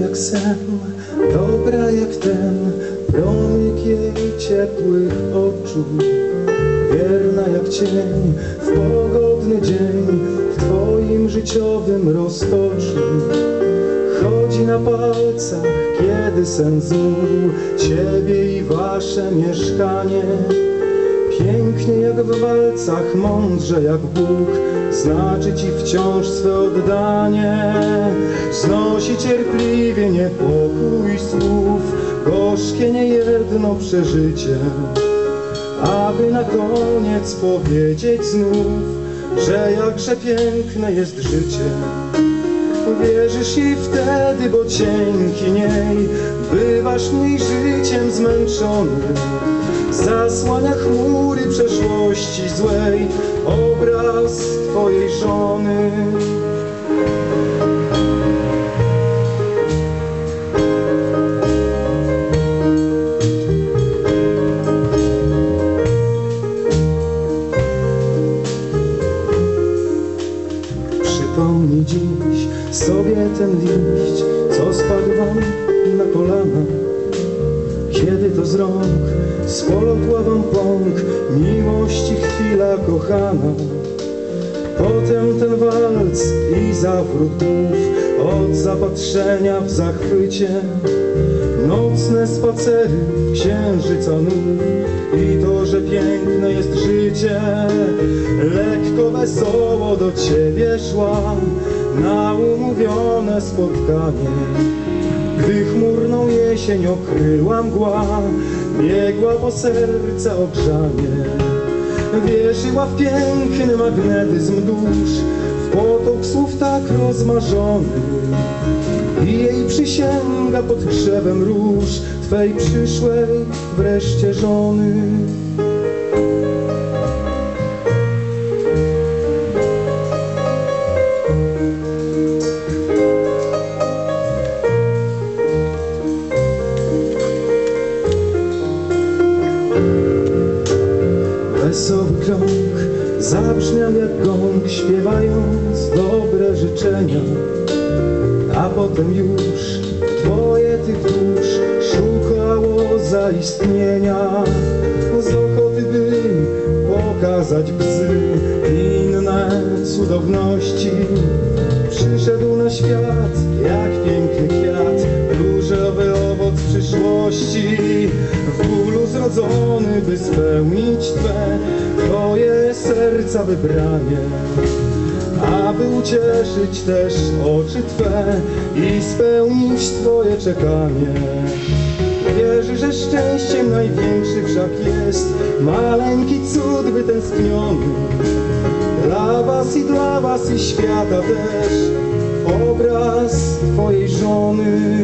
jak sen, dobra jak ten promyk jej ciepłych oczu. Wierna jak cień w pogodny dzień w twoim życiowym roztoczu. Chodzi na palcach, kiedy sen zmógł ciebie i wasze mieszkanie. Pięknie jak w walcach, mądrze jak Bóg, znaczy ci wciąż swe oddanie. Znosi cierpliwie niepokój słów, gorzkie niejedno przeżycie, aby na koniec powiedzieć znów, że jakże piękne jest życie. Wierzysz jej wtedy, bo dzięki niej bywasz mniej życiem zmęczony. Zasłania chmury przeszłości złej obraz żony. Przypomnij dziś sobie ten liść, co spadł wam na kolana. Kiedy to z rąk spolotła wam pąk miłości chwila kochana. Potem ten walc i zawrót głów od zapatrzenia w zachwycie. Nocne spacery księżyca nów i to, że piękne jest życie. Lekko wesoło do ciebie szłam na umówione spotkanie. Gdy chmurną jesień okryła mgła, biegła po serce ogrzanie. Wierzyła w piękny magnetyzm dusz, w potok słów tak rozmarzony. I jej przysięga pod krzewem róż, Twej przyszłej wreszcie żony. Zabrzmiał jak gong, śpiewając dobre życzenia. A potem już dwoje tych dusz szukało zaistnienia. Z ochoty by pokazać bzy inne cudowności. Przyszedł na świat jak piękny kwiat, różowy owoc przyszłości. W bólu zrodzony, by spełnić Twe, Twoje serca wybranie aby ucieszyć też oczy Twe i spełnić Twoje czekanie. Wierzy, że szczęściem największy wszak jest maleńki cud wytęskniony. Dla Was i dla Was i świata też obraz Twojej żony.